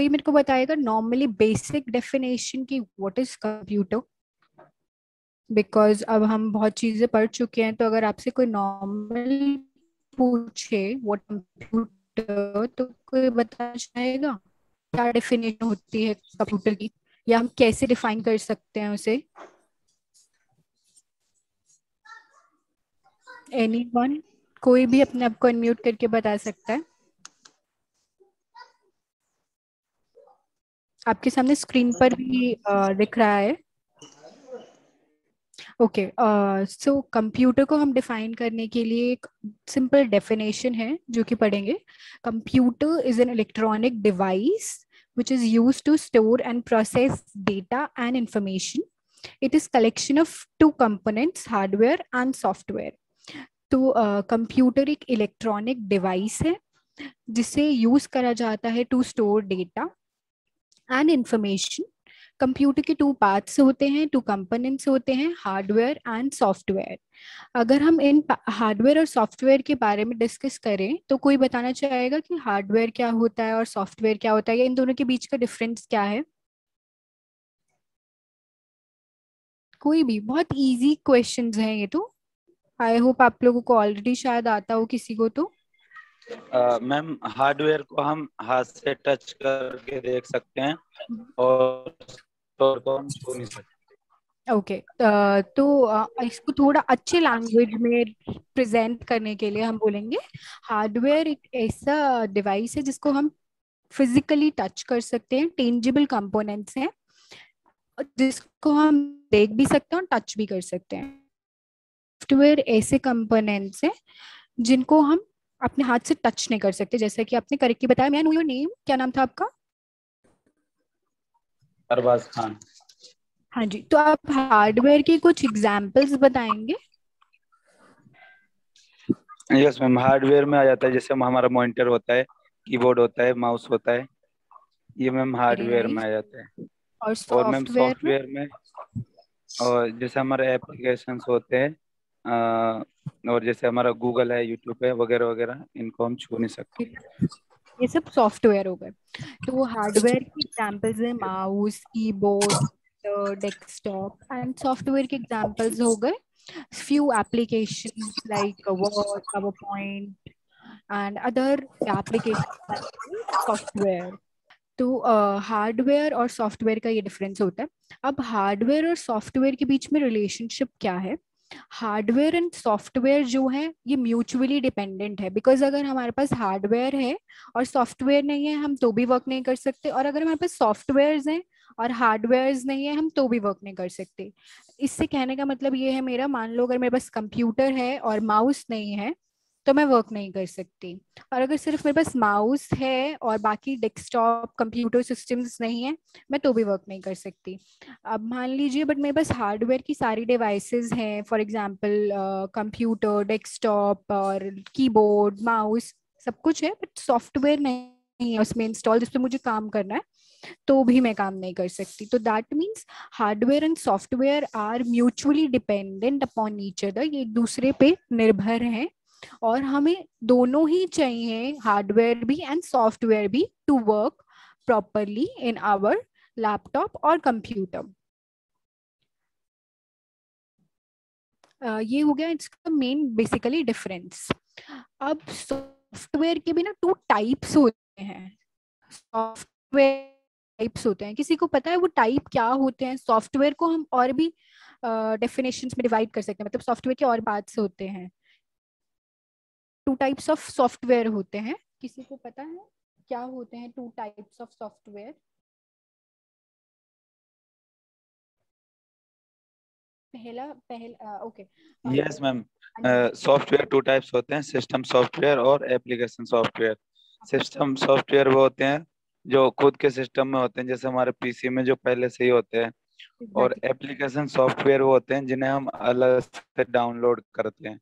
कोई मेरे को बताएगा नॉर्मली बेसिक डेफिनेशन की व्हाट इज़ कंप्यूटर बिकॉज़ अब हम बहुत चीज़ें पढ़ चुके हैं तो अगर आपसे कोई नॉर्मल पूछे व्हाट कंप्यूटर तो कोई बताना चाहेगा क्या डेफिनेशन होती है कंप्यूटर की? या हम कैसे डिफाइन कर सकते हैं उसे? एनी वन कोई भी अपने आप को अनम्यूट करके बता सकता है। आपके सामने स्क्रीन पर भी दिख रहा है ओके सो कंप्यूटर को हम डिफाइन करने के लिए एक सिंपल डेफिनेशन है जो कि पढ़ेंगे computer is an electronic device which is used to store and process data and information. It is collection of two components, hardware and software. तो कंप्यूटर एक इलेक्ट्रॉनिक डिवाइस है जिसे यूज़ करा जाता है to store data and information computer के two parts होते हैं टू कंपोनेंट्स होते हैं हार्डवेयर एंड सॉफ्टवेयर अगर हम इन हार्डवेयर और सॉफ्टवेयर के बारे में डिस्कस करें तो कोई बताना चाहेगा कि हार्डवेयर क्या होता है और सॉफ्टवेयर क्या होता है? या इन दोनों के बीच का डिफरेंस क्या है? कोई भी, बहुत इजी क्वेश्चंस हैं ये तो. आई होप आप लोगों को ऑलरेडी शायद आता हो किसी को तो. मैम हार्डवेयर को हम हाथ से टच करके देख सकते हैं। और को हम छू नहीं सकते ओके okay, तो इसको थोड़ा अच्छे लैंग्वेज में प्रेजेंट करने के लिए हम बोलेंगे हार्डवेयर एक ऐसा डिवाइस है जिसको हम फिजिकली टच कर सकते हैं टेंजिबल कंपोनेंट्स हैं जिसको हम देख भी सकते हैं और टच भी कर सकते हैं सॉफ्टवेयर ऐसे कंपोनेंट्स हैं जिनको हम अपने हाथ से टच नहीं कर सकते जैसे कि आपने करेक्टली बताया। मैं नो योर नेम क्या नाम था आपका? अरबाज खान। हाँ जी तो आप हार्डवेयर की कुछ एग्जांपल्स बताएँगे? यस मैम हार्डवेयर में आ जाता है जैसे हमारा मॉनिटर होता है कीबोर्ड होता है माउस होता है ये मैम हार्डवेयर में आ जाता है। और, और मैम सॉफ्टवेयर में? और जैसे हमारे एप्लीकेशन होते हैं और जैसे हमारा गूगल है यूट्यूब है वगैरह वगैरह इनको हम छू नहीं सकते। ये सब सॉफ्टवेयर हो गए। तो हार्डवेयर की एग्जांपल्स है mouse keyboard desktop and software के एग्जांपल्स हो गए। Few applications like Word, PowerPoint, and other applications like software. तो हार्डवेयर और सॉफ्टवेयर का ये डिफरेंस होता है। अब हार्डवेयर और सॉफ्टवेयर के बीच में रिलेशनशिप क्या है? हार्डवेयर एंड सॉफ्टवेयर जो है, ये म्यूचुअली डिपेंडेंट है। बिकॉज़ अगर हमारे पास हार्डवेयर है और सॉफ्टवेयर नहीं है, हम तो भी वर्क नहीं कर सकते। और अगर हमारे पास सॉफ्टवेयर हैं और हार्डवेयर नहीं है, हम तो भी वर्क नहीं कर सकते। इससे कहने का मतलब ये है, मेरा, मान लो अगर मेरे पास कंप्यूटर है और माउस नहीं है तो मैं वर्क नहीं कर सकती। और अगर सिर्फ़ मेरे पास माउस है और बाकी डेस्कटॉप कंप्यूटर सिस्टम्स नहीं है, मैं तो भी वर्क नहीं कर सकती। अब मान लीजिए बट मेरे पास हार्डवेयर की सारी डिवाइसेस हैं फॉर एग्जांपल कंप्यूटर डेस्कटॉप और कीबोर्ड माउस सब कुछ है बट सॉफ्टवेयर नहीं है उसमें इंस्टॉल जिस पर मुझे काम करना है तो भी मैं काम नहीं कर सकती। तो that means hardware and software are mutually dependent upon each other ये एक दूसरे पे निर्भर हैं। और हमें दोनों ही चाहिए हार्डवेयर भी एंड सॉफ्टवेयर भी to work properly in our laptop और कंप्यूटर ये हो गया इसका मेन बेसिकली डिफरेंस अब सॉफ्टवेयर के भी ना टू टाइप्स होते हैं। सॉफ्टवेयर टाइप्स होते हैं। किसी को पता है वो टाइप क्या होते हैं? सॉफ्टवेयर को हम और भी डेफिनेशन uh, में डिवाइड कर सकते हैं। मतलब सॉफ्टवेयर के और पार्ट्स होते हैं। टू टाइप्स ऑफ़ सॉफ्टवेयर होते हैं। किसी को पता है क्या होते हैं टू टाइप्स ऑफ़ सॉफ्टवेयर पहला पहला okay yes ma'am software two types होते हैं सिस्टम सॉफ्टवेयर और एप्लीकेशन सॉफ्टवेयर सिस्टम सॉफ्टवेयर वो होते हैं जो खुद के सिस्टम में होते हैं जैसे हमारे पीसी में जो पहले से ही होते हैं। और एप्लीकेशन सॉफ्टवेयर वो होते हैं जिन्हें हम अलग से डाउनलोड करते हैं।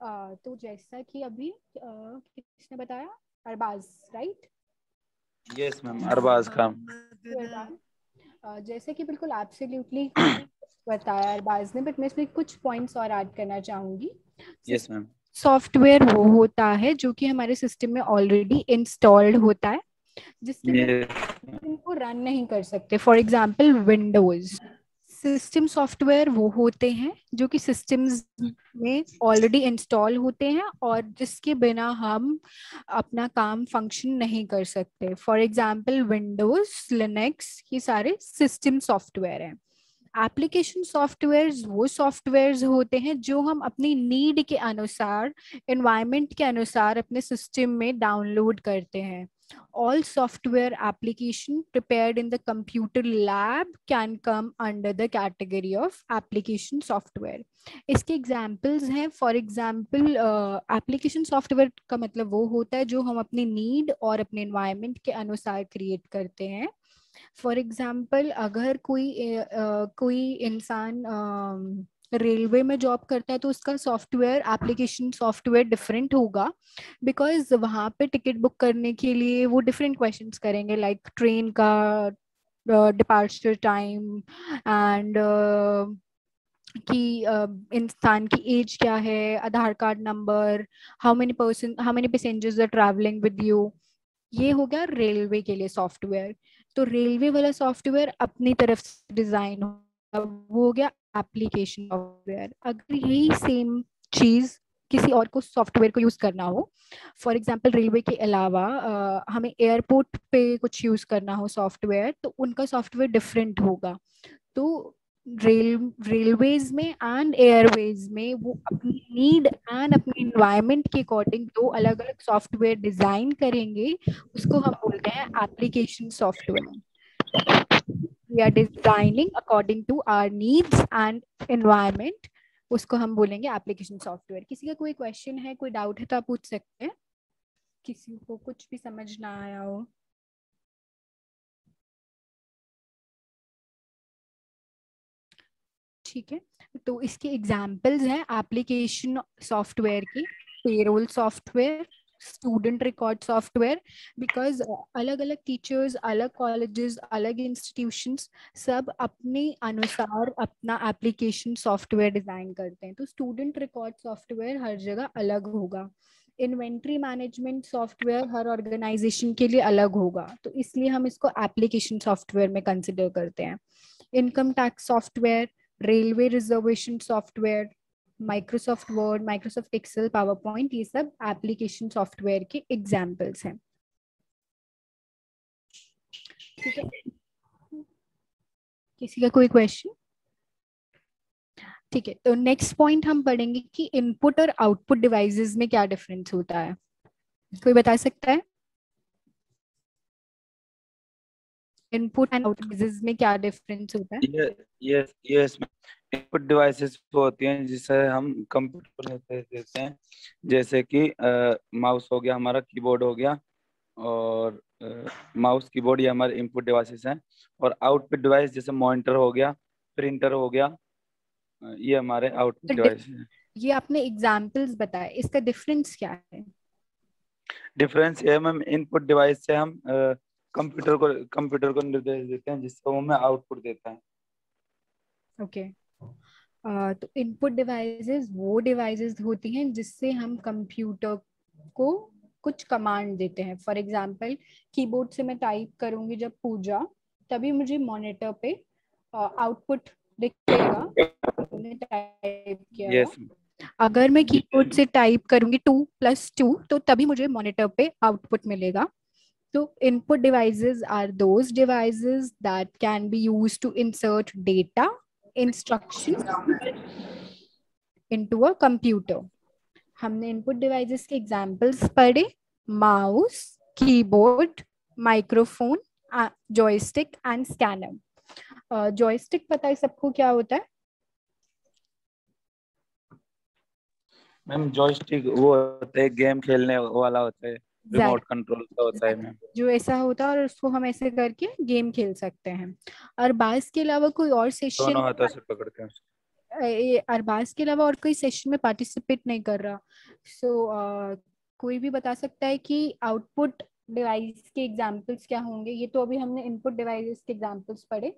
तो जैसा कि अभी किसने बताया? Arbaaz right yes ma'am Arbaaz का। जैसे कि बिल्कुल एब्सोल्युटली बताया अरबाज ने बट मैं इसमें कुछ पॉइंट्स और ऐड करना चाहूँगी। यस मैम सॉफ्टवेयर वो होता है जो कि हमारे सिस्टम में ऑलरेडी इंस्टॉल्ड होता है जिसके को रन नहीं कर सकते। For example Windows system software वो होते हैं जो कि सिस्टम्स में ऑलरेडी इंस्टॉल होते हैं और जिसके बिना हम अपना काम फ़ंक्शन नहीं कर सकते। फॉर एग्ज़ाम्पल विंडोज़ लिनक्स ये सारे सिस्टम सॉफ्टवेयर हैं। एप्लीकेशन सॉफ्टवेयर वो सॉफ्टवेयर होते हैं जो हम अपनी नीड के अनुसार एनवायरमेंट के अनुसार अपने सिस्टम में डाउनलोड करते हैं। All software application prepared in the computer lab can come under the category of application software इसके एग्जाम्पल्स हैं फॉर एग्ज़ाम्पल एप्लीकेशन सॉफ्टवेयर का मतलब वो होता है जो हम अपनी नीड और अपने एनवायरनमेंट के अनुसार क्रिएट करते हैं फॉर एग्ज़ाम्पल अगर कोई uh, कोई इंसान uh, रेलवे में जॉब करता है तो उसका सॉफ्टवेयर, एप्लीकेशन सॉफ्टवेयर डिफरेंट होगा। बिकॉज़ वहाँ पे टिकट बुक करने के लिए वो डिफरेंट क्वेश्चन करेंगे लाइक like ट्रेन का डिपार्चर टाइम एंड कि इंसान की एज क्या है, Aadhaar card number how many person how many passengers are travelling with you ये हो गया रेलवे के लिए सॉफ्टवेयर। तो रेलवे वाला सॉफ्टवेयर अपनी तरफ़ से डिज़ाइन वो हो गया एप्लीकेशन सॉफ्टवेयर अगर यही सेम चीज़ किसी और को सॉफ्टवेयर को यूज़ करना हो फॉर एग्ज़ाम्पल रेलवे के अलावा हमें एयरपोर्ट पे कुछ यूज़ करना हो सॉफ्टवेयर तो उनका सॉफ्टवेयर डिफरेंट होगा। तो रेल रेलवेज में एंड एयरवेज में वो अपनी नीड एंड अपने इन्वायरमेंट के अकॉर्डिंग दो अलग अलग सॉफ्टवेयर डिज़ाइन करेंगे, उसको हम बोलते हैं application software we are designing according to our needs and environment. उसको हम बोलेंगे एप्लीकेशन सॉफ्टवेयर किसी का कोई क्वेश्चन है, कोई डाउट है तो आप पूछ सकते हैं। किसी को कुछ भी समझ ना आया हो। ठीक है। तो इसके एग्जाम्पल्स हैं एप्लीकेशन सॉफ्टवेयर की payroll software student record software because अलग अलग टीचर्स अलग कॉलेजेस अलग इंस्टीट्यूशंस सब अपने अनुसार अपना एप्लीकेशन सॉफ्टवेयर डिज़ाइन करते हैं। तो स्टूडेंट रिकॉर्ड सॉफ्टवेयर हर जगह अलग होगा। इन्वेंट्री मैनेजमेंट सॉफ्टवेयर हर ऑर्गेनाइजेशन के लिए अलग होगा। तो इसलिए हम इसको एप्लीकेशन सॉफ्टवेयर में कंसिडर करते हैं। Income tax software railway reservation software Microsoft Word Microsoft Excel PowerPoint ये सब एप्लीकेशन सॉफ्टवेयर के एग्जाम्पल्स हैं। ठीक है? किसी का कोई क्वेश्चन ठीक है तो नेक्स्ट पॉइंट हम पढ़ेंगे कि इनपुट और आउटपुट डिवाइसेस में क्या डिफरेंस होता है। कोई बता सकता है? इनपुट एंड आउटपुट में क्या डिफरेंस होता है? यस यस इनपुट डिवाइसेस होती हैं जिसे हम कंप्यूटर देते हैं। जैसे कि माउस हो गया हमारा कीबोर्ड हो गया और माउस कीबोर्ड ये हमारे इनपुट डिवाइसेस हैं। और आउटपुट डिवाइस जैसे मॉनिटर हो गया प्रिंटर हो गया ये हमारे आउटपुट डिवाइस हैं। ये आपने एग्जांपल्स बताए इसका डिफरेंस क्या है? डिफरेंस ये मैम इनपुट डिवाइस से हम कंप्यूटर को कंप्यूटर को निर्देश देते हैं जिससे वो हमें आउटपुट देता है। Okay okay. तो इनपुट डिवाइसेस वो डिवाइसेस होती हैं जिससे हम कंप्यूटर को कुछ कमांड देते हैं। फॉर एग्जांपल कीबोर्ड से मैं टाइप करूँगी जब पूजा तभी मुझे मॉनिटर पे आउटपुट दिखेगा। टाइप किया yes. अगर मैं कीबोर्ड से टाइप करूँगी टू प्लस टू तो तभी मुझे मॉनिटर पे आउटपुट मिलेगा। तो input devices are those devices that can be used to insert data instructions into a computer. हमने इनपुट डिवाइसेस के एग्जांपल्स पढ़े mouse keyboard microphone joystick and scanner joystick पता है सबको क्या होता है? मैम जॉयस्टिक वो होता है गेम खेलने वाला होता है। रिमोट कंट्रोल का होता है जो ऐसा होता है और उसको हम ऐसे करके गेम खेल सकते हैं। अरबाज के अलावा कोई और सेशन दोनों हाथों से पकड़ते हैं अरबाज के अलावा और कोई सेशन में पार्टिसिपेट नहीं कर रहा। सो so, uh, कोई भी बता सकता है कि आउटपुट डिवाइस के एग्जांपल्स क्या होंगे? ये तो अभी हमने इनपुट डिवाइसेस के एग्जांपल्स पढ़े।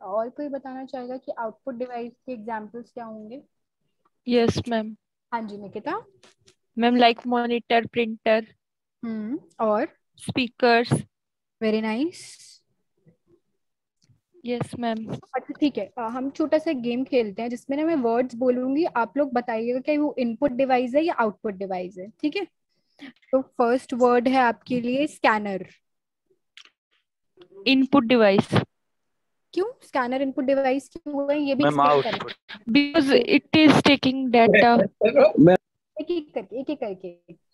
और कोई बताना चाहेगा कि आउटपुट डिवाइस के एग्जांपल्स क्या होंगे? यस मैम हाँ जी Nikita. Ma'am like monitor printer hmm और? Speakers very nice yes ma'am अच्छा ठीक है। अ, हम छोटा सा गेम खेलते हैं जिसमें ना मैं वर्ड्स बोलूँगी। आप लोग बताइएगा कि वो इनपुट डिवाइस है या आउटपुट डिवाइस है ठीक है? तो फ़र्स्ट वर्ड है आपके लिए स्कैनर इनपुट डिवाइस क्यों? स्कैनर इनपुट डिवाइस क्यों हुआ है? ये भी because it is taking data एक एक करके एक एक करके।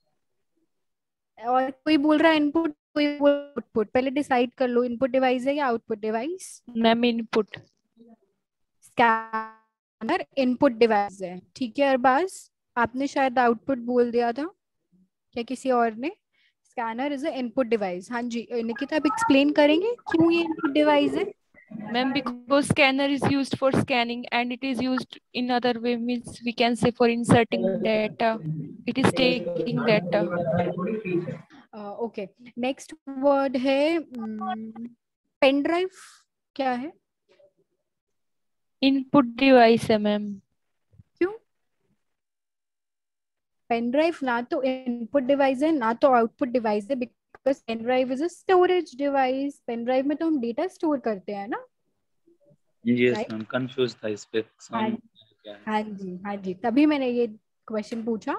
और कोई बोल रहा है इनपुट कोई बोल आउटपुट पहले डिसाइड कर लो इनपुट डिवाइस है या output device ma'am input scanner input device है। ठीक है अरबाज आपने शायद आउटपुट बोल दिया था क्या किसी और ने? Scanner is a input device हाँ जी निकिता आप एक्सप्लेन करेंगे क्यों ये इनपुट डिवाइस है। Ma'am because scanner is used for scanning and it is used in other way means we can say for inserting data it is taking data okay next word है pen drive क्या है input device है ma'am क्यों pen drive ना तो input device है ना तो आउटपुट डिवाइस है because pen drive is a storage device pen drive में तो हम डेटा स्टोर करते हैं ना यस मैम कंफ्यूज था इस पे समझ हाँ है हाँ। जी हाँ जी। तभी मैंने ये क्वेश्चन पूछा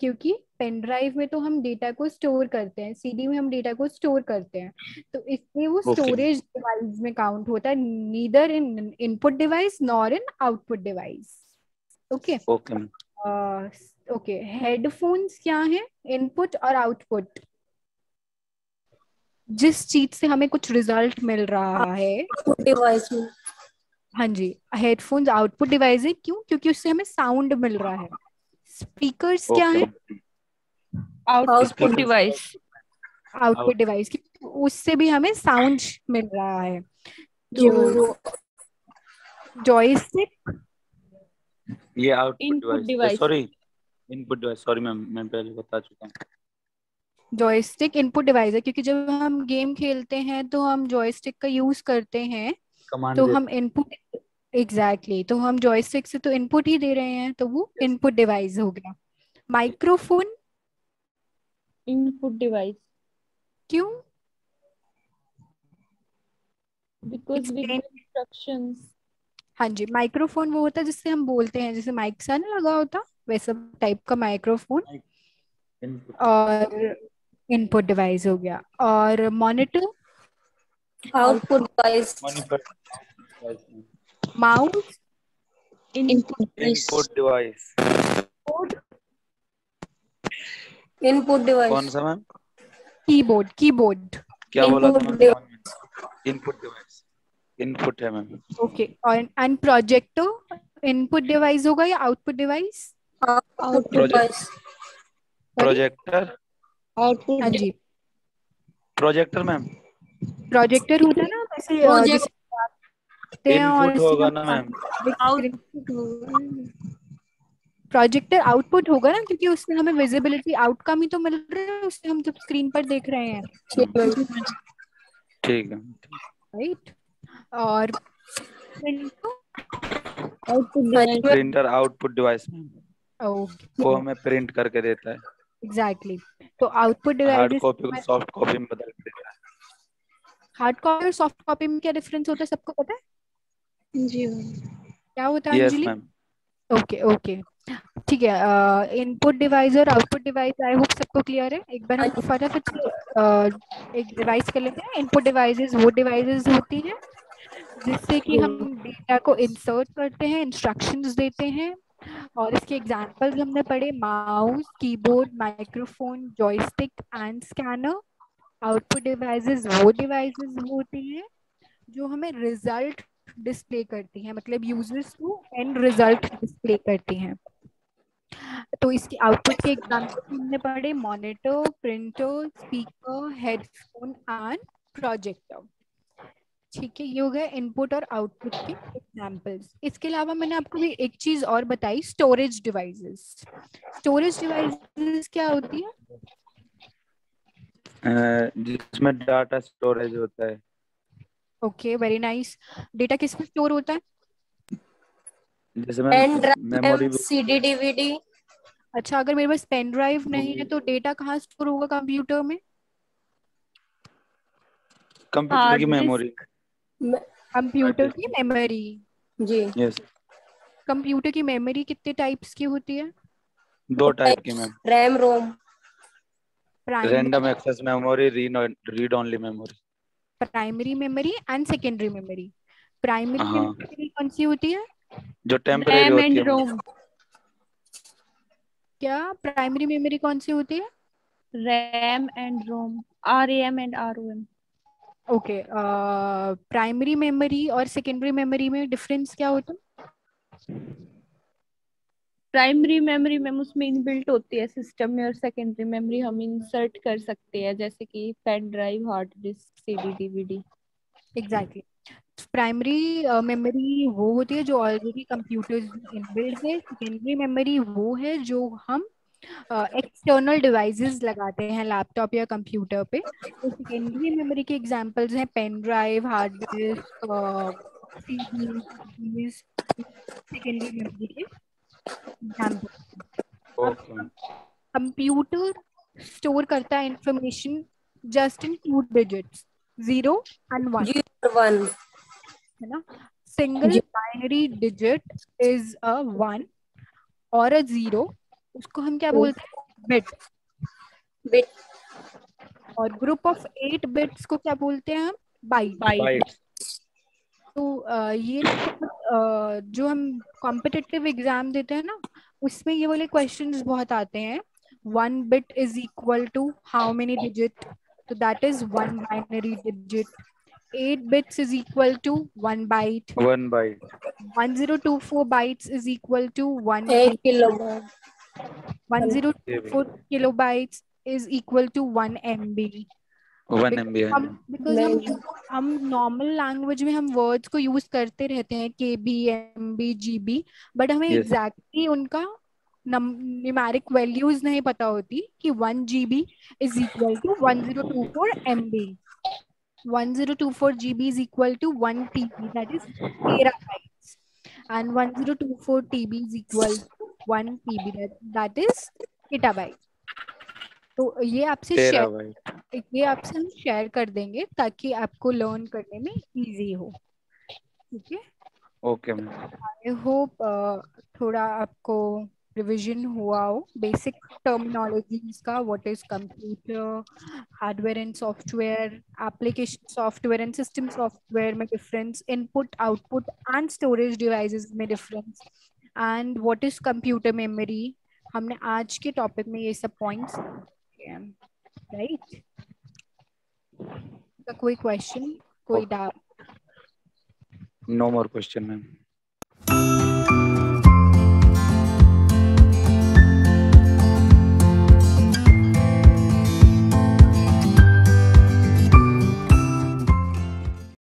क्योंकि पेन ड्राइव में तो हम डेटा को स्टोर करते हैं सीडी में हम डेटा को स्टोर करते हैं तो इसलिए वो स्टोरेज Okay. डिवाइस में काउंट होता है neither in input device nor in output device okay okay okay headphones क्या है इनपुट और आउटपुट जिस चीज़ से हमें कुछ रिज़ल्ट मिल रहा है। डिवाइस में। हाँ जी हेडफोन्स आउटपुट डिवाइस है। क्यों? क्योंकि उससे हमें साउंड मिल रहा है। Speakers okay. क्या है Speakers. device. आउटपुट डिवाइस उससे भी हमें साउंड मिल रहा है। तो जॉयस्टिक ये output device sorry input device sorry ma'am मैं पहले बता चुका हूँ। जॉयस्टिक इनपुट डिवाइस है क्योंकि जब हम गेम खेलते हैं तो हम जॉयस्टिक का यूज़ करते हैं। कमांड तो हम इनपुट एग्जैक्टली exactly. तो हम जॉयस्टिक से तो इनपुट ही दे रहे हैं तो वो इनपुट डिवाइस हो गया। माइक्रोफोन इनपुट डिवाइस क्यों? Explain. give हाँ जी माइक्रोफोन वो होता है जिससे हम बोलते हैं जैसे माइक सा ना लगा होता वैसा टाइप का माइक्रोफोन और इनपुट डिवाइस हो गया। और monitor output device monitor mouse input device input device input कौन डिवाइस सा मैम? कीबोर्ड कीबोर्ड क्या बोला था? Input इनपुट डिवाइस इनपुट है मैम। ओके और एंड प्रोजेक्टर इनपुट डिवाइस होगा या output device output device projector output हाँ जी। Projector ma'am. प्रोजेक्टर होता है ना वैसे देखते हैं और होगा ना मैम। प्रोजेक्टर आउटपुट होगा। ना क्योंकि उससे हमें विजिबिलिटी आउटकम ही तो मिल रहा है उससे हम जब स्क्रीन पर देख रहे हैं। ठीक है। राइट और प्रिंटर आउटपुट डिवाइस ओके वो हमें प्रिंट करके देता है। एग्जैक्टली तो आउटपुट हार्ड कॉपी को सॉफ्ट कॉपी में बदल देता है। हार्ड कॉपी और सॉफ्ट कॉपी में क्या डिफरेंस होता है सबको पता है? जी। क्या होता है यस अंजलि? ओके ओके ठीक है इनपुट डिवाइस और आउटपुट डिवाइस आई होप सबको क्लियर है। एक बार हम फटाफट से uh, एक डिवाइस कर लेते हैं। इनपुट डिवाइसेस वो डिवाइसेस होती हैं जिससे कि हम डेटा को इंसर्ट करते हैं इंस्ट्रक्शंस देते हैं। और इसके एग्जांपल्स हमने पढ़े mouse keyboard microphone joystick and scanner output devices वो डिवाइसेस होती हैं जो हमें रिज़ल्ट डिस्प्ले करती हैं मतलब यूज़र्स को एंड रिज़ल्ट डिस्प्ले करती हैं। तो इसके आउटपुट के एग्जांपल हमने पढ़े monitor printer speaker headphone and projector ठीक है, ये हो गया इनपुट और आउटपुट के एग्जांपल्स इसके अलावा मैंने आपको भी एक चीज़ और बताई स्टोरेज डिवाइसेस स्टोरेज डिवाइसेस क्या होती है? जिसमें डाटा स्टोरेज होता है। ओके वेरी नाइस डेटा किसमें स्टोर होता है? जैसे पेन ड्राइव सीडी डीवीडी अच्छा अगर मेरे पास पेन ड्राइव नहीं है तो डेटा कहाँ स्टोर होगा कंप्यूटर में? कंप्यूटर की मेमोरी कंप्यूटर की मेमोरी जी। यस कंप्यूटर की मेमोरी कितने टाइप्स की होती है? दो टाइप की ma'am RAM ROM random access memory read only memory primary memory and secondary memory primary. Memory कौन सी होती है? जो टेम्परेरी रैम होती एंड है। रोम क्या? प्राइमरी मेमोरी कौन सी होती है? RAM and ROM R A M and R O M okay primary memory और सेकेंडरी मेमोरी में डिफरेंस क्या होता है? प्राइमरी मेमोरी मैम उसमें इनबिल्ट होती है सिस्टम में और सेकेंडरी मेमोरी हम इंसर्ट कर सकते हैं जैसे कि pen drive hard disk CD DVD exactly primary memory वो होती है जो ऑलरेडी कंप्यूटर्स इनबिल्ट है सेकेंडरी मेमोरी वो है जो हम एक्सटर्नल uh, डिवाइसेस लगाते हैं लैपटॉप या कंप्यूटर पे। तो सेकेंडरी मेमोरी के एग्जांपल्स हैं pen drive hard disk secondary memory के। कंप्यूटर स्टोर करता है information just in two digits zero and one one है ना? Single binary digit is a one और अ ज़ीरो उसको हम क्या। बोलते हैं? बिट बिट और ग्रुप ऑफ़ एट बिट्स को क्या बोलते हैं हम? बाइट बाइट तो ये जो हम कॉम्पिटिटिव एग्ज़ाम देते हैं ना उसमें ये वाले क्वेश्चन बहुत आते हैं। One bit is equal to how many digit तो that is one binary digit eight bits is equal to one byte one by 1024 bytes is equal to 1 एक kilo 1024 kilobytes is equal to 1 MB one M B हम normal language में हम words को use करते रहते हैं K B M B G B but हमें Yes. Exactly उनका न्यूमेरिक वैल्यूज़ नहीं पता होती कि one G B is equal to one zero two four M B one zero two four G B is equal to one T B that is terabytes and 1024 TB is equal to 1 TB that, that is petabyte तो ये आपसे share ये आपसे हम share कर देंगे ताकि आपको लर्न करने में इजी हो। ठीक है? ओके आई होप थोड़ा आपको रिवीजन हुआ हो। बेसिक टर्मिनोलॉजीज का what is computer hardware and software application software and system software में difference input output and storage devices में difference and what is computer memory हमने आज के टॉपिक में ये सब पॉइंट्स राइट कोई क्वेश्चन कोई doubt no more question ma'am